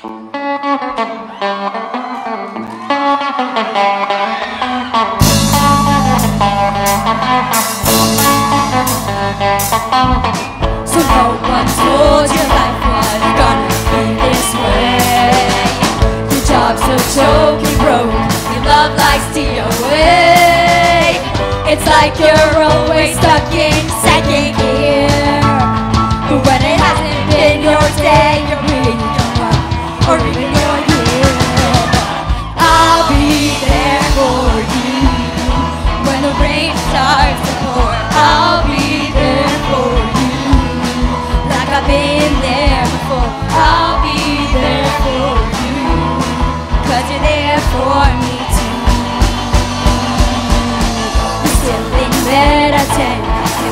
So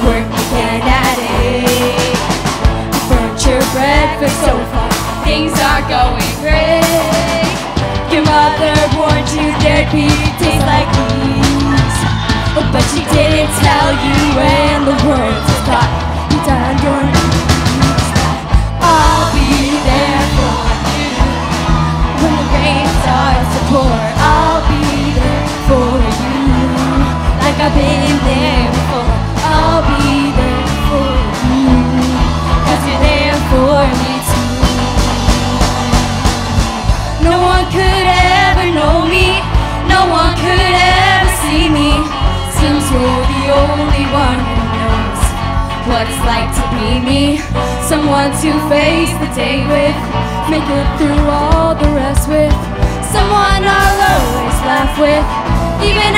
work again at 8. You burnt your breakfast so far, things are going great. Your mother warned you there'd be days like these. Oh, but she didn't tell you when the. I'll be there for you when the. I'll be there for you like I've been there what it's like to be me. Someone to face the day with, make it through all the rest with. Someone I'll always laugh with, even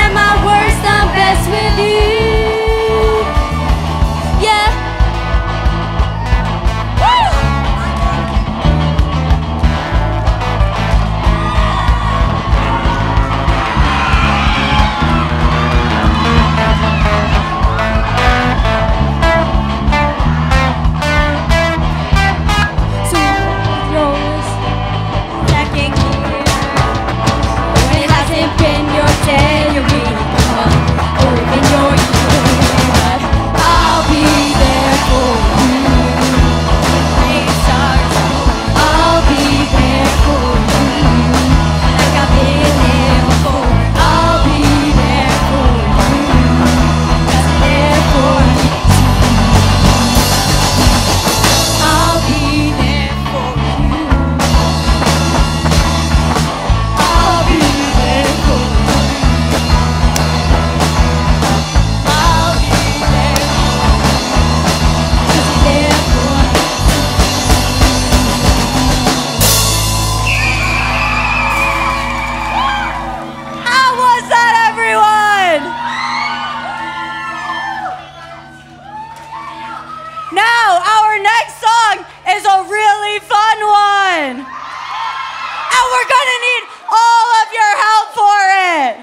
We're gonna need all of your help for it.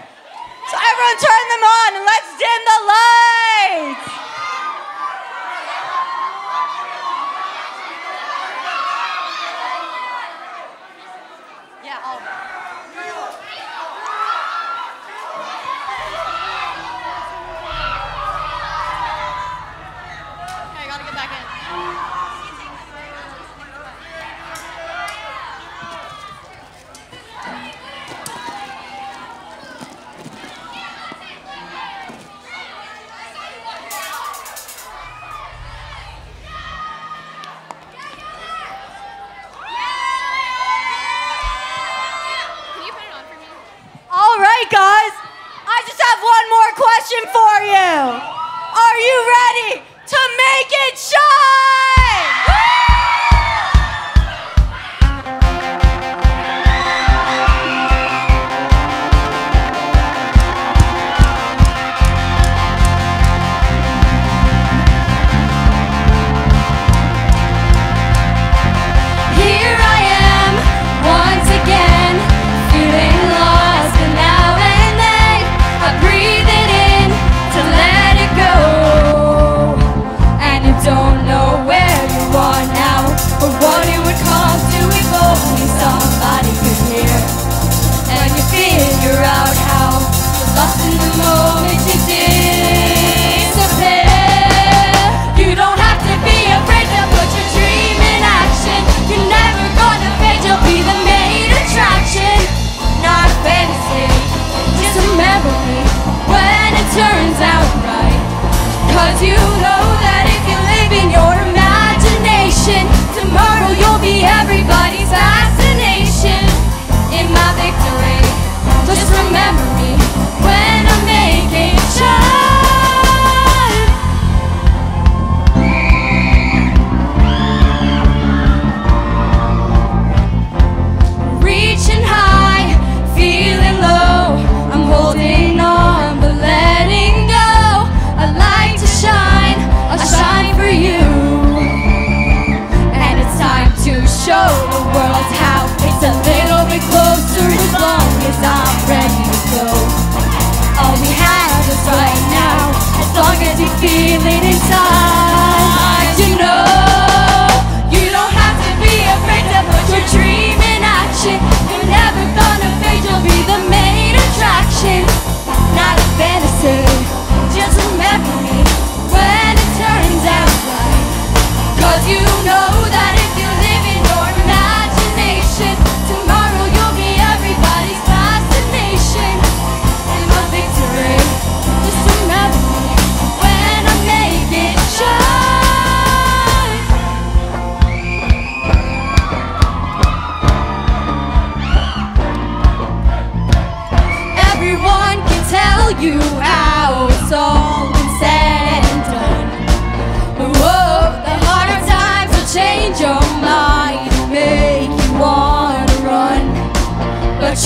So everyone turn them on and let's dim the lights. Yeah, all Are you ready to make it shine? And it's time to show the world how It's a little bit closer as long as I'm ready to go. All we have is right now As long as you feel it inside.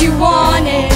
you wanted.